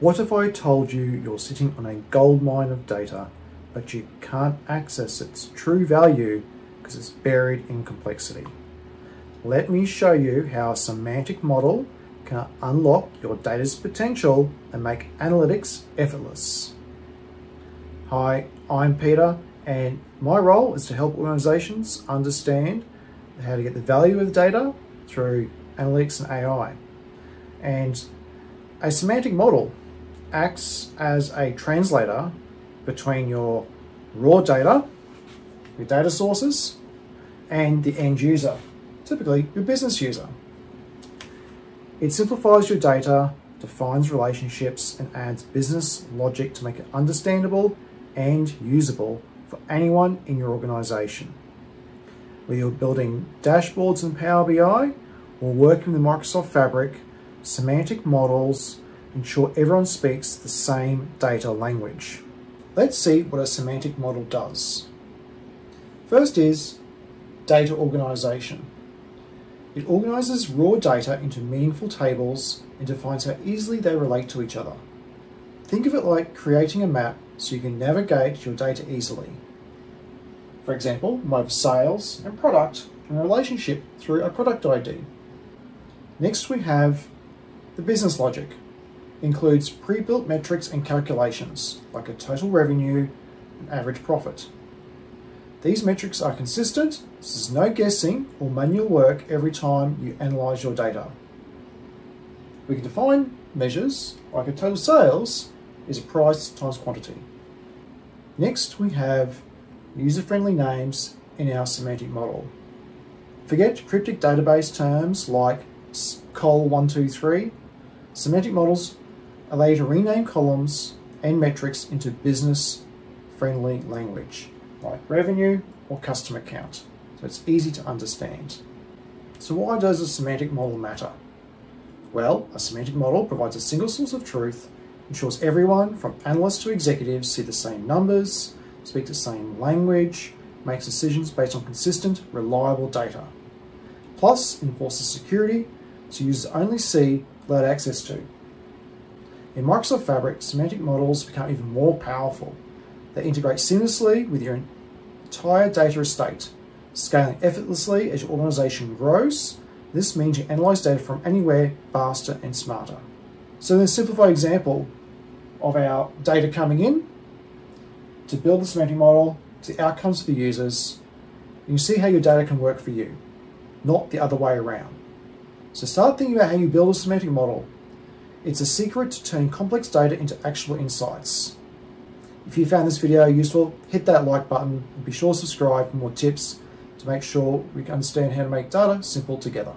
What if I told you you're sitting on a gold mine of data, but you can't access its true value because it's buried in complexity? Let me show you how a semantic model can unlock your data's potential and make analytics effortless. Hi, I'm Peter, and my role is to help organizations understand how to get the value of the data through analytics and AI. And a semantic model acts as a translator between your raw data, your data sources, and the end user, typically your business user. It simplifies your data, defines relationships, and adds business logic to make it understandable and usable for anyone in your organization. Whether you're building dashboards in Power BI or working with Microsoft Fabric, semantic models ensure everyone speaks the same data language. Let's see what a semantic model does. First is data organization. It organizes raw data into meaningful tables and defines how easily they relate to each other. Think of it like creating a map so you can navigate your data easily. For example, move sales and product and relationship through a product ID. Next we have the business logic includes pre-built metrics and calculations, like a total revenue and average profit. These metrics are consistent, there's no guessing or manual work every time you analyse your data. We can define measures, like a total sales is a price times quantity. Next, we have user-friendly names in our semantic model. Forget cryptic database terms like col123. Semantic models allow you to rename columns and metrics into business-friendly language, like revenue or customer count, so it's easy to understand. So why does a semantic model matter? Well, a semantic model provides a single source of truth, ensures everyone, from analysts to executives, see the same numbers, speak the same language, makes decisions based on consistent, reliable data. Plus, enforces security, so users only see allowed access to. In Microsoft Fabric, semantic models become even more powerful. They integrate seamlessly with your entire data estate, scaling effortlessly as your organization grows. This means you analyze data from anywhere faster and smarter. So in a simplified example of our data coming in, to build the semantic model, to the outcomes for users, you see how your data can work for you, not the other way around. So start thinking about how you build a semantic model it's a secret to turn complex data into actual insights. If you found this video useful, hit that like button and be sure to subscribe for more tips to make sure we understand how to make data simple together.